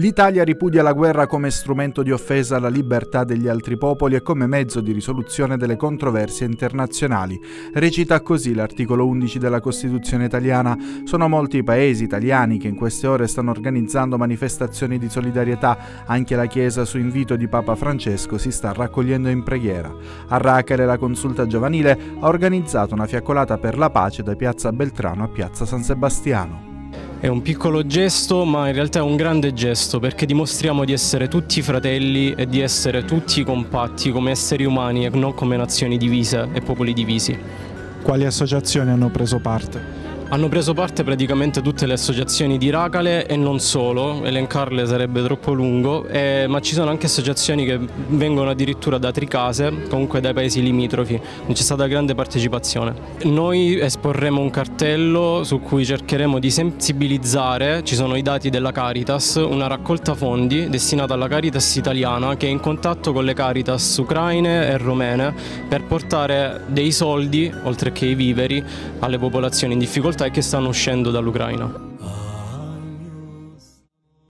L'Italia ripudia la guerra come strumento di offesa alla libertà degli altri popoli e come mezzo di risoluzione delle controversie internazionali. Recita così l'articolo 11 della Costituzione italiana. Sono molti i paesi italiani che in queste ore stanno organizzando manifestazioni di solidarietà. Anche la Chiesa, su invito di Papa Francesco, si sta raccogliendo in preghiera. A Rachele la consulta giovanile ha organizzato una fiaccolata per la pace da Piazza Beltrano a Piazza San Sebastiano. È un piccolo gesto, ma in realtà è un grande gesto perché dimostriamo di essere tutti fratelli e di essere tutti compatti come esseri umani e non come nazioni divise e popoli divisi. Quali associazioni hanno preso parte? Hanno preso parte praticamente tutte le associazioni di Racale e non solo, elencarle sarebbe troppo lungo, eh, ma ci sono anche associazioni che vengono addirittura da Tricase, comunque dai paesi limitrofi, c'è stata grande partecipazione. Noi esporremo un cartello su cui cercheremo di sensibilizzare, ci sono i dati della Caritas, una raccolta fondi destinata alla Caritas italiana che è in contatto con le Caritas ucraine e romene per portare dei soldi, oltre che i viveri, alle popolazioni in difficoltà e che stanno uscendo dall'Ucraina.